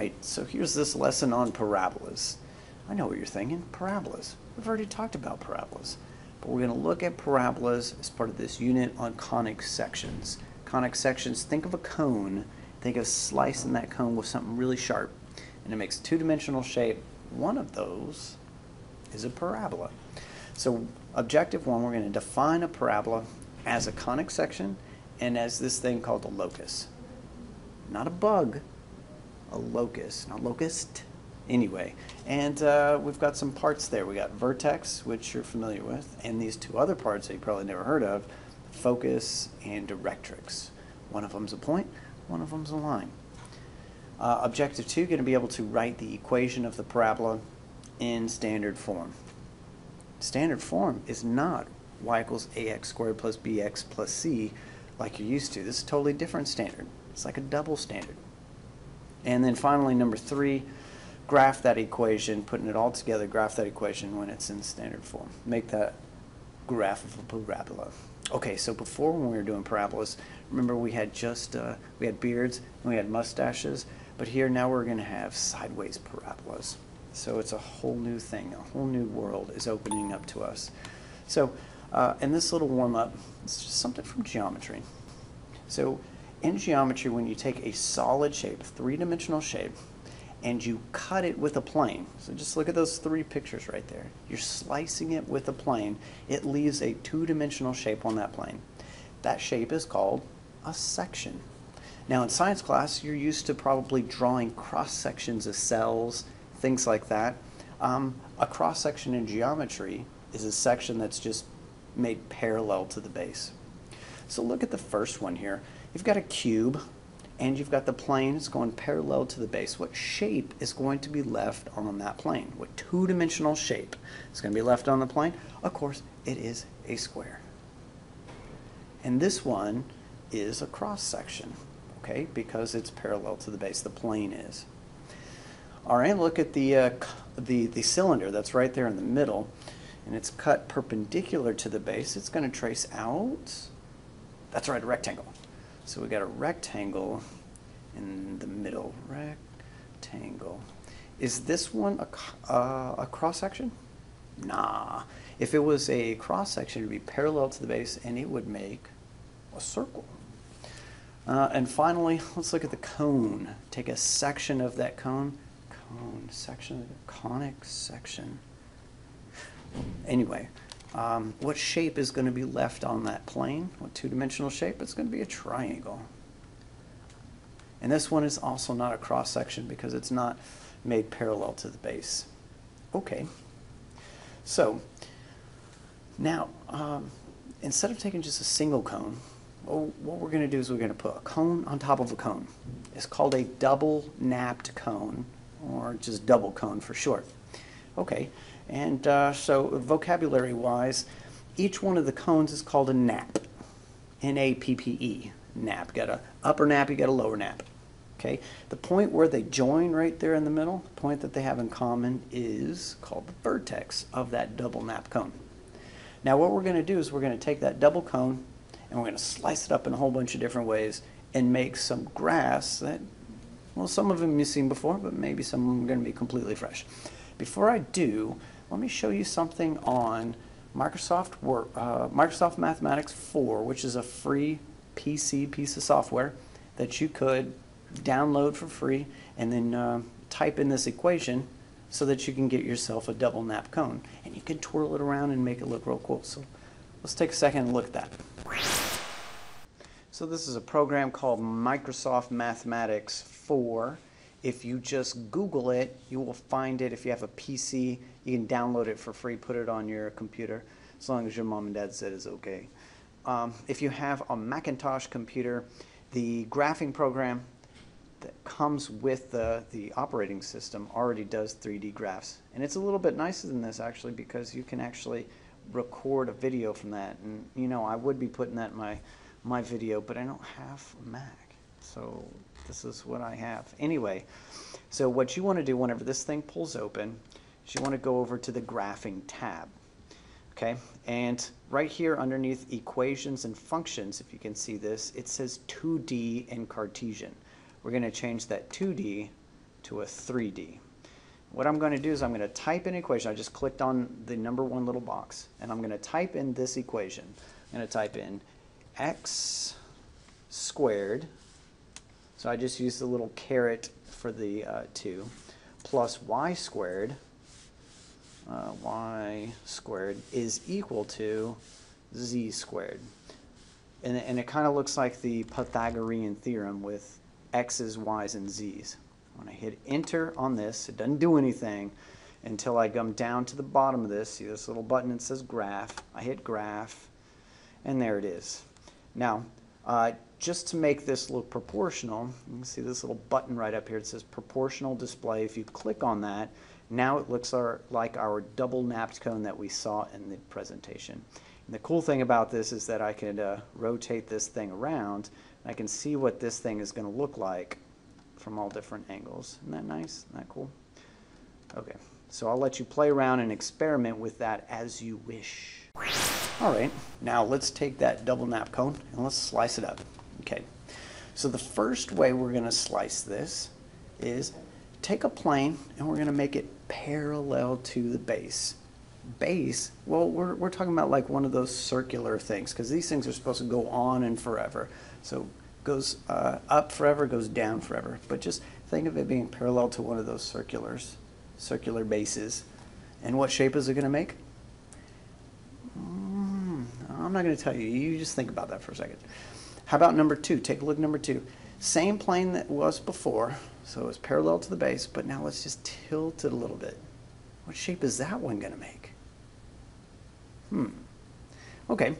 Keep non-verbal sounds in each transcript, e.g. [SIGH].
right, so here's this lesson on parabolas. I know what you're thinking, parabolas. We've already talked about parabolas. But we're going to look at parabolas as part of this unit on conic sections. Conic sections, think of a cone. Think of slicing that cone with something really sharp. And it makes a two-dimensional shape. One of those is a parabola. So objective one, we're going to define a parabola as a conic section and as this thing called a locus. Not a bug, a locus, not locust. Anyway, and uh, we've got some parts there. We got vertex, which you're familiar with, and these two other parts that you probably never heard of, focus and directrix. One of them's a point, one of them's a line. Uh, objective two, going to be able to write the equation of the parabola in standard form. Standard form is not y equals ax squared plus bx plus c like you're used to. This is totally different standard. It's like a double standard. And then finally, number three, graph that equation, putting it all together, graph that equation when it's in standard form. Make that graph of a parabola. Okay, so before when we were doing parabolas, remember we had just, uh, we had beards and we had mustaches, but here now we're going to have sideways parabolas. So it's a whole new thing, a whole new world is opening up to us. So uh, in this little warm-up, it's just something from geometry. So in geometry, when you take a solid shape, three-dimensional shape, and you cut it with a plane, so just look at those three pictures right there. You're slicing it with a plane. It leaves a two-dimensional shape on that plane. That shape is called a section. Now in science class, you're used to probably drawing cross-sections of cells, things like that. Um, a cross-section in geometry is a section that's just made parallel to the base. So look at the first one here. You've got a cube and you've got the plane that's going parallel to the base. What shape is going to be left on that plane? What two-dimensional shape is going to be left on the plane? Of course, it is a square. And this one is a cross section, okay, because it's parallel to the base. The plane is. All right, look at the, uh, the, the cylinder that's right there in the middle, and it's cut perpendicular to the base. It's going to trace out, that's right, a rectangle. So we got a rectangle in the middle. Rectangle. Is this one a, uh, a cross section? Nah. If it was a cross section, it would be parallel to the base and it would make a circle. Uh, and finally, [LAUGHS] let's look at the cone. Take a section of that cone. Cone, section, conic section. Anyway, um, what shape is going to be left on that plane? What two-dimensional shape? It's going to be a triangle. And this one is also not a cross-section because it's not made parallel to the base. Okay. So, now, um, instead of taking just a single cone, what we're going to do is we're going to put a cone on top of a cone. It's called a double napped cone, or just double cone for short. Okay, and uh, so vocabulary-wise, each one of the cones is called a nappe. N-A-P-P-E, nappe. Got a upper nappe, you got a lower nappe. Okay, the point where they join right there in the middle, the point that they have in common is called the vertex of that double nappe cone. Now what we're going to do is we're going to take that double cone and we're going to slice it up in a whole bunch of different ways and make some graphs that, well, some of them you've seen before, but maybe some of them are going to be completely fresh. Before I do, let me show you something on Microsoft Word, uh, Microsoft Mathematics 4, which is a free PC piece of software that you could download for free and then uh, type in this equation so that you can get yourself a double nappe cone. And you can twirl it around and make it look real cool. So let's take a second and look at that. So this is a program called Microsoft Mathematics 4. If you just Google it, you will find it. If you have a PC, you can download it for free, put it on your computer, as long as your mom and dad said it's okay. Um, if you have a Macintosh computer, the graphing program that comes with the, the operating system already does 3D graphs. And it's a little bit nicer than this actually because you can actually record a video from that. And you know, I would be putting that in my, my video, but I don't have a Mac. So this is what I have. Anyway, so what you want to do whenever this thing pulls open is you want to go over to the graphing tab. Okay, and right here underneath equations and functions, if you can see this, it says 2D and Cartesian. We're going to change that 2D to a 3D. What I'm going to do is I'm going to type in equation. I just clicked on the number one little box, and I'm going to type in this equation. I'm going to type in x squared, so I just used the little caret for the uh, 2, plus y squared, uh, y squared is equal to z squared. And, and it kind of looks like the Pythagorean theorem with x's, y's, and z's. When I hit enter on this, it doesn't do anything until I come down to the bottom of this. See this little button that says graph. I hit graph, and there it is. Now, uh, just to make this look proportional, you can see this little button right up here. It says proportional display. If you click on that, now it looks our, like our double napped cone that we saw in the presentation. And the cool thing about this is that I can uh, rotate this thing around. And I can see what this thing is going to look like from all different angles. Isn't that nice? Isn't that cool? Okay, so I'll let you play around and experiment with that as you wish. All right, now let's take that double nappe cone and let's slice it up. Okay, so the first way we're going to slice this is take a plane and we're going to make it parallel to the base. Base, well, we're, we're talking about like one of those circular things because these things are supposed to go on and forever. So goes uh, up forever, goes down forever. But just think of it being parallel to one of those circulars, circular bases. And what shape is it going to make? I'm not going to tell you. You just think about that for a second. How about number two? Take a look at number two. Same plane that was before, so it's parallel to the base, but now let's just tilt it a little bit. What shape is that one going to make? Hmm. Okay.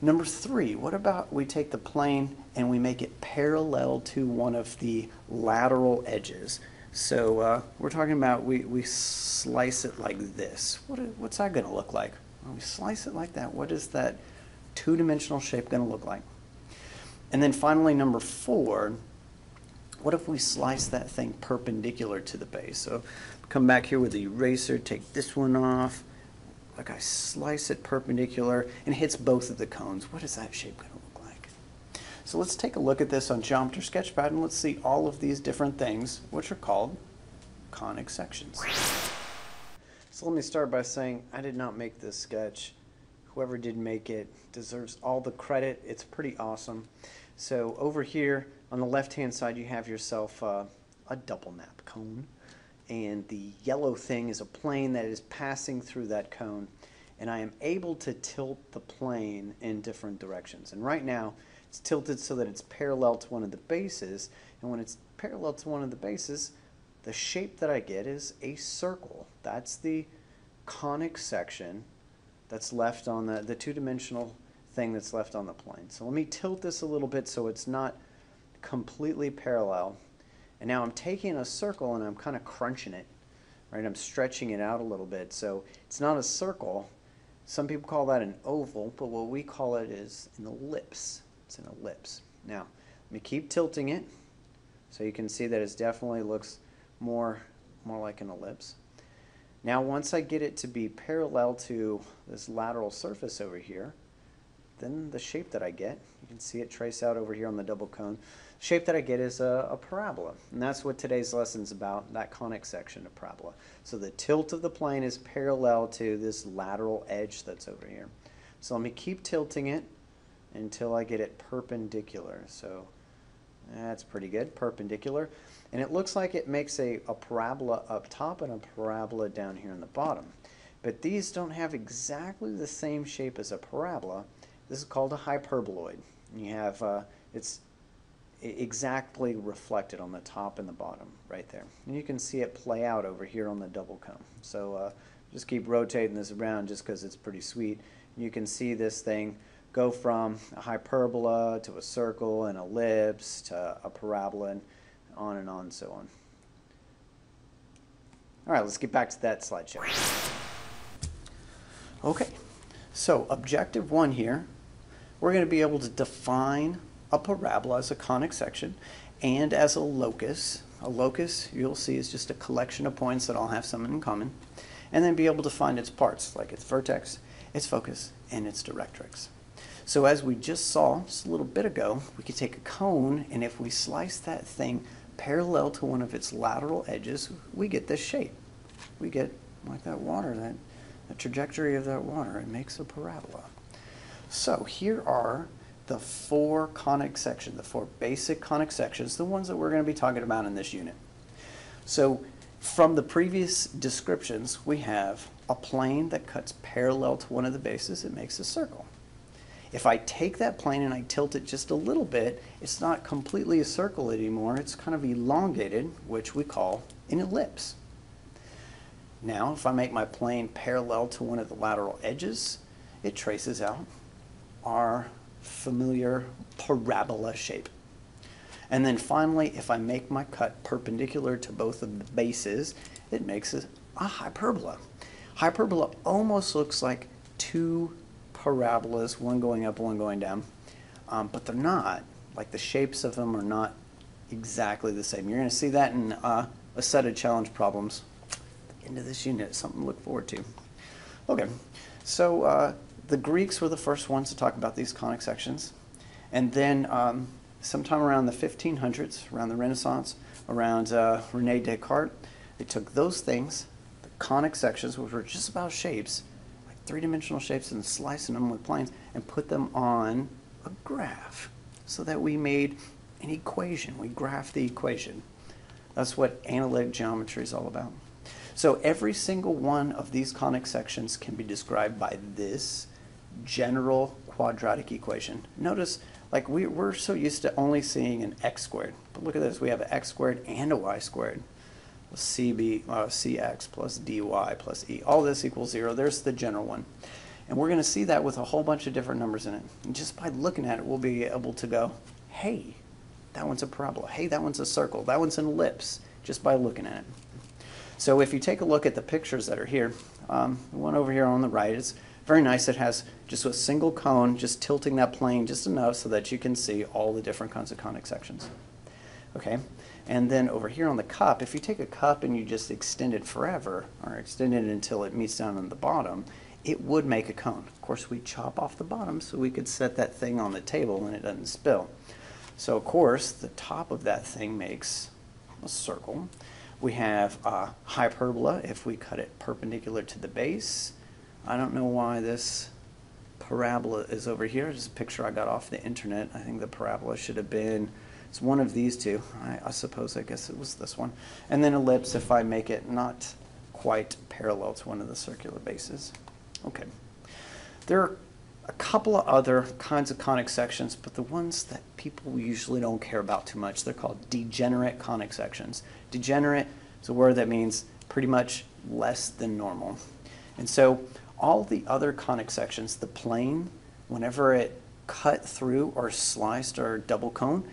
Number three, what about we take the plane and we make it parallel to one of the lateral edges? So uh, we're talking about we, we slice it like this. What, what's that going to look like? When we slice it like that, what is that two-dimensional shape going to look like? And then finally, number four, what if we slice that thing perpendicular to the base? So come back here with the eraser, take this one off, like I slice it perpendicular and hits both of the cones, what is that shape going to look like? So let's take a look at this on Geometry Sketchpad and let's see all of these different things, which are called conic sections. So let me start by saying I did not make this sketch. Whoever did make it deserves all the credit. It's pretty awesome. So over here on the left hand side you have yourself uh, a double nappe cone and the yellow thing is a plane that is passing through that cone and I am able to tilt the plane in different directions. And right now it's tilted so that it's parallel to one of the bases and when it's parallel to one of the bases the shape that I get is a circle. That's the conic section that's left on the, the two-dimensional thing that's left on the plane. So let me tilt this a little bit so it's not completely parallel and now I'm taking a circle and I'm kind of crunching it, right? I'm stretching it out a little bit. So it's not a circle. Some people call that an oval, but what we call it is an ellipse. It's an ellipse. Now, let me keep tilting it so you can see that it definitely looks more, more like an ellipse. Now, once I get it to be parallel to this lateral surface over here, then the shape that I get, you can see it trace out over here on the double cone, shape that I get is a, a parabola. And that's what today's lesson is about, that conic section of parabola. So the tilt of the plane is parallel to this lateral edge that's over here. So let me keep tilting it until I get it perpendicular. So that's pretty good, perpendicular. And it looks like it makes a, a parabola up top and a parabola down here in the bottom. But these don't have exactly the same shape as a parabola. This is called a hyperboloid. You have, uh, it's exactly reflected on the top and the bottom right there. And you can see it play out over here on the double cone. So uh, just keep rotating this around just because it's pretty sweet. You can see this thing go from a hyperbola to a circle, an ellipse to a parabola, and on and on and so on. All right, let's get back to that slideshow. Okay, so objective one here, we're going to be able to define a parabola as a conic section and as a locus. A locus, you'll see, is just a collection of points that all have something in common. And then be able to find its parts, like its vertex, its focus, and its directrix. So as we just saw just a little bit ago, we could take a cone, and if we slice that thing parallel to one of its lateral edges, we get this shape. We get like that water, that the trajectory of that water. It makes a parabola. So here are the four conic sections, the four basic conic sections, the ones that we're going to be talking about in this unit. So from the previous descriptions, we have a plane that cuts parallel to one of the bases, it makes a circle. If I take that plane and I tilt it just a little bit, it's not completely a circle anymore, it's kind of elongated, which we call an ellipse. Now, if I make my plane parallel to one of the lateral edges, it traces out our familiar parabola shape. And then finally, if I make my cut perpendicular to both of the bases, it makes a, hyperbola. Hyperbola almost looks like two parabolas, one going up, one going down, um, but they're not. Like the shapes of them are not exactly the same. You're going to see that in uh, a set of challenge problems into this unit, something to look forward to. Okay, so uh, the Greeks were the first ones to talk about these conic sections. And then um, sometime around the 1500s, around the Renaissance, around uh, Rene Descartes, they took those things, the conic sections, which were just about shapes, three-dimensional shapes, and slicing them with planes, and put them on a graph so that we made an equation. We graphed the equation. That's what analytic geometry is all about. So every single one of these conic sections can be described by this general quadratic equation. Notice, like we, we're so used to only seeing an x squared. But look at this, we have an x squared and a y squared. CB, uh, cx plus dy plus e. All this equals zero. There's the general one. And we're going to see that with a whole bunch of different numbers in it. And just by looking at it, we'll be able to go, hey, that one's a parabola. Hey, that one's a circle. That one's an ellipse, just by looking at it. So if you take a look at the pictures that are here, um, the one over here on the right is very nice. It has just a single cone, just tilting that plane just enough so that you can see all the different kinds of conic sections. Okay, and then over here on the cup, if you take a cup and you just extend it forever, or extend it until it meets down on the bottom, it would make a cone. Of course, we chop off the bottom so we could set that thing on the table and it doesn't spill. So of course, the top of that thing makes a circle. We have a hyperbola if we cut it perpendicular to the base. I don't know why this parabola is over here. Just a picture I got off the internet. I think the parabola should have been, it's one of these two. I, I suppose, I guess it was this one. And then ellipse if I make it not quite parallel to one of the circular bases. Okay. There are a couple of other kinds of conic sections, but the ones that people usually don't care about too much, they're called degenerate conic sections. Degenerate is a word that means pretty much less than normal. And so all the other conic sections, the plane, whenever it cut through or sliced or double cone,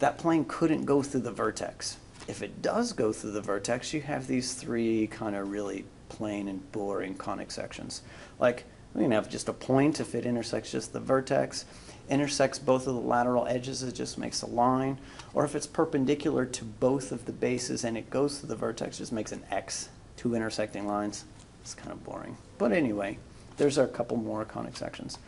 that plane couldn't go through the vertex. If it does go through the vertex, you have these three kind of really plain and boring conic sections. Like, we can have just a point if it intersects just the vertex, intersects both of the lateral edges, it just makes a line. Or if it's perpendicular to both of the bases and it goes through the vertex, just makes an X, two intersecting lines. It's kind of boring. But anyway, there's a couple more conic sections.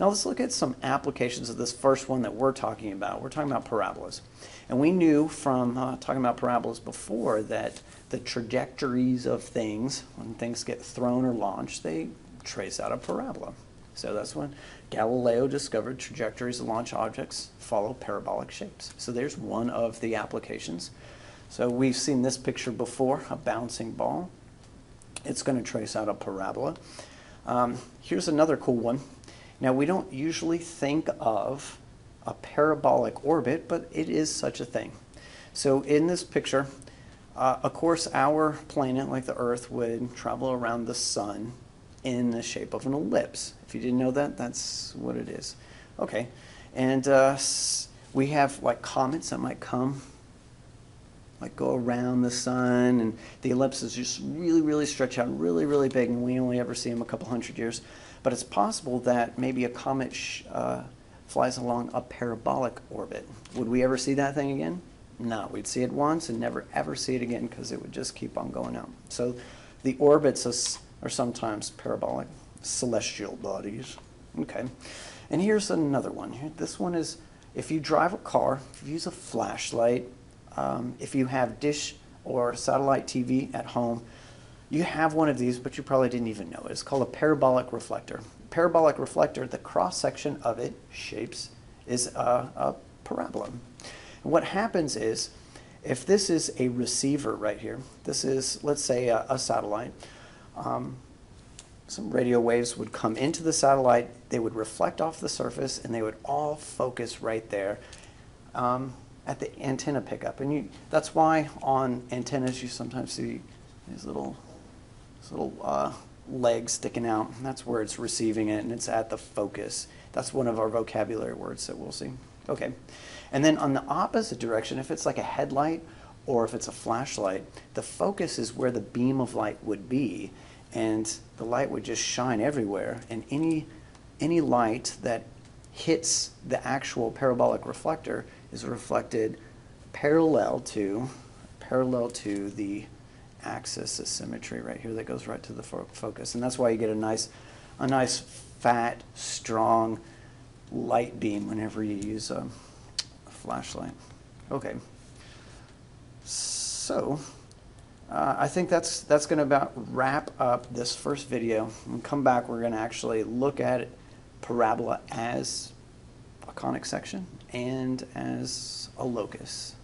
Now let's look at some applications of this first one that we're talking about. We're talking about parabolas. And we knew from uh, talking about parabolas before that the trajectories of things, when things get thrown or launched, they trace out a parabola. So that's when Galileo discovered trajectories of launch objects follow parabolic shapes. So there's one of the applications. So we've seen this picture before, a bouncing ball it's going to trace out a parabola. Um, here's another cool one. Now, we don't usually think of a parabolic orbit, but it is such a thing. So in this picture, uh, of course, our planet, like the Earth, would travel around the sun in the shape of an ellipse. If you didn't know that, that's what it is. Okay, and uh, we have like comets that might come like go around the sun, and the ellipses just really, really stretch out really, really big, and we only ever see them a couple hundred years. But it's possible that maybe a comet uh, flies along a parabolic orbit. Would we ever see that thing again? No, we'd see it once and never ever see it again because it would just keep on going out. So the orbits are sometimes parabolic, celestial bodies. Okay. And here's another one. This one is if you drive a car, if you use a flashlight, um, if you have dish or satellite TV at home, you have one of these, but you probably didn't even know it. It's called a parabolic reflector. Parabolic reflector, the cross section of it, shapes, is a, a parabola. And what happens is, if this is a receiver right here, this is, let's say, a, a satellite, um, some radio waves would come into the satellite, they would reflect off the surface, and they would all focus right there um, at the antenna pickup. And you, that's why on antennas you sometimes see these little, these little uh, legs sticking out. That's where it's receiving it, and it's at the focus. That's one of our vocabulary words that we'll see. Okay. And then on the opposite direction, if it's like a headlight or if it's a flashlight, the focus is where the beam of light would be and the light would just shine everywhere and any any light that hits the actual parabolic reflector is reflected parallel to parallel to the axis of symmetry right here that goes right to the fo focus. And that's why you get a nice a nice fat strong light beam whenever you use a, a flashlight. Okay. So uh, I think that's that's going to about wrap up this first video. When come back, we're going to actually look at parabola as a conic section and as a locus.